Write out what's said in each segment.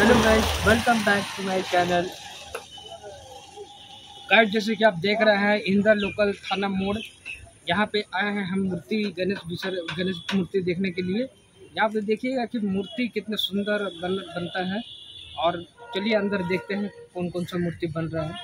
Hello guys welcome back to my channel guys जैसे कि आप देख रहे हैं, इंदर लोकल थाना मोड़, यहाँ पे आए हैं हम मूर्ति, गणेश विसर, गणेश मूर्ति देखने के लिए। यहाँ पे देखिएगा कि मूर्ति कितने सुंदर बन, बनता है, और चलिए अंदर देखते हैं कौन कौन सा मूर्ति बन रहा है।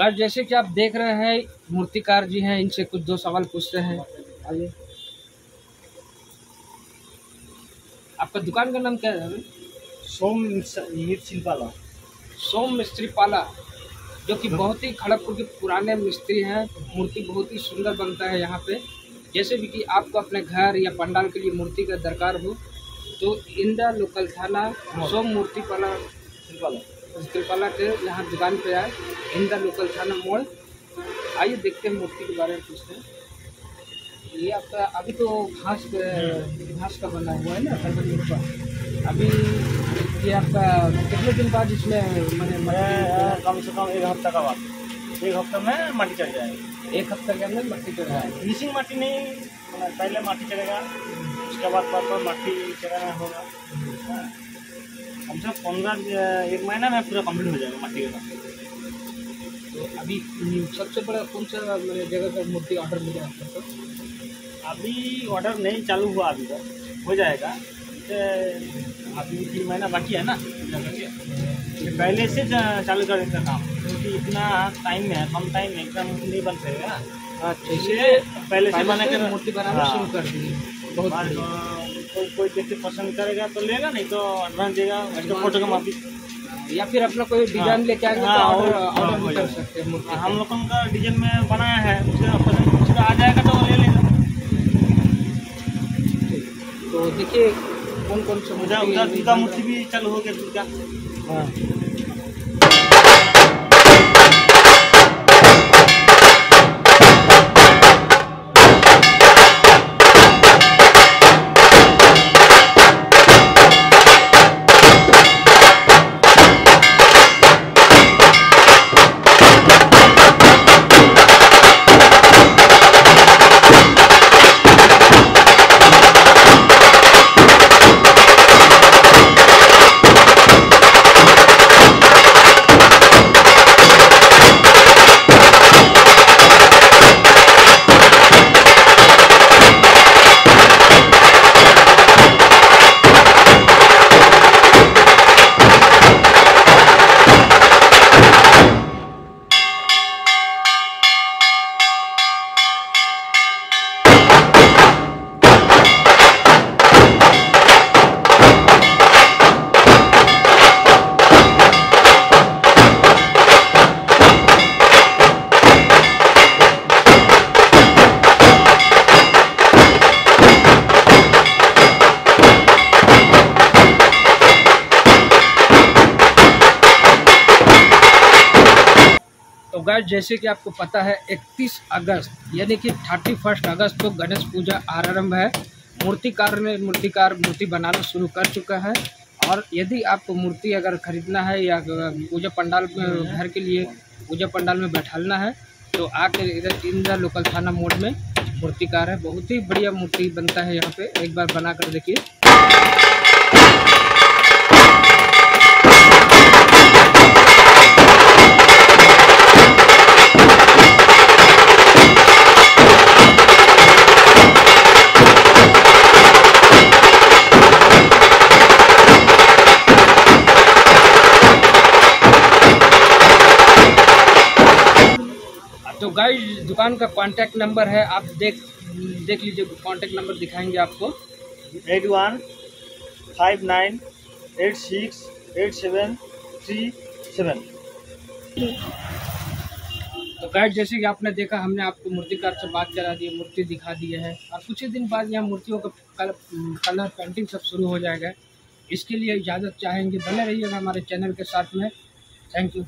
गाइस जैसे कि आप देख रहे हैं मूर्तिकार जी हैं इनसे कुछ दो सवाल पूछते हैं। आइए। आपका दुकान का नाम क्या है? सोम मीट शिल्पाला सोम मिस्त्री पाला जो कि बहुत ही खड़गपुर के पुराने मिस्त्री हैं। मूर्ति बहुत ही सुंदर बनता है यहाँ पे। जैसे भी कि आपको अपने घर या पंडाल के लिए मूर्ति का दरकार हो तो इंदा लोकल थाना सोम मूर्ति पाला शिल्पाला शिल्पाला के यहाँ दुकान पे आए इंदा लोकल थाना मोड़ आइए देखते हैं मूर्ति के बारे में पूछते हैं। ये आपका अभी तो घास पे- घास का बना हुआ है ना गणपति बप्पा अभी ये आपका कितने दिन बाद इसमें मैंने कम से कम एक हफ़्ता का बाद। एक हफ़्ता में माटी चढ़ जाएगा। एक हफ़्ता के अंदर मट्टी चढ़ा है फिनिशिंग माटी नहीं पहले माटी चढ़ेगा उसके बाद प्रॉपर माटी चढ़ाना होगा। हाँ। कम से कम पंद्रह एक महीना में पूरा कंप्लीट हो जाएगा माटी का तो अभी सबसे बड़ा कौन सा मेरे जगह का मूर्ति ऑर्डर मिला आपको? अभी ऑर्डर नहीं चालू हुआ अभी तक। हो जाएगा। अभी तीन महीना बाकी है ना ये पहले से चालू कर देता काम। क्योंकि तो इतना टाइम में कम टाइम में एकदम नहीं बन सकेगा। ना अच्छा पहले से बना कर मूर्ति बनाना हाँ। शुरू कर दी बहुत बाद, कोई व्यक्ति पसंद करेगा तो लेगा नहीं तो एडवांस देगा उसका फ़ोटो का माफ़ी या फिर अपना कोई डिज़ाइन हाँ। लेके आएँगे तो हाँ, ऑर्डर हाँ, भी कर सकते हैं हम लोगों का डिज़ाइन में बनाया है उसे पसंद उसका आ जाएगा तो ले लेगा। तो देखिए कौन कौन सा मुझे उधर दुर्गा मूर्ति भी चालू हो गया दुर्गा। है। तो गाइस जैसे कि आपको पता है 31 अगस्त, यानी कि 31 अगस्त को गणेश पूजा आरंभ है। मूर्तिकार ने मूर्तिकार मूर्ति बनाना शुरू कर चुका है। और यदि आपको मूर्ति अगर खरीदना है या पूजा पंडाल में, घर के लिए पूजा पंडाल में बैठालना है तो आके इधर इंदर लोकल थाना मोड़ में मूर्तिकार है। बहुत ही बढ़िया मूर्ति बनता है यहाँ पे। एक बार बना कर देखिए। तो गाइस दुकान का कांटेक्ट नंबर है आप देख देख लीजिए कांटेक्ट नंबर दिखाएँगे आपको। Eight one five nine eight six eight seven three seven. तो गाइड जैसे कि आपने देखा हमने आपको मूर्तिकार से बात करा दी मूर्ति दिखा दी है। और कुछ ही दिन बाद यहाँ मूर्तियों का कलर कलर पेंटिंग सब शुरू हो जाएगा। इसके लिए इजाज़त चाहेंगे। बने रहिएगा हमारे चैनल के साथ में। Thank you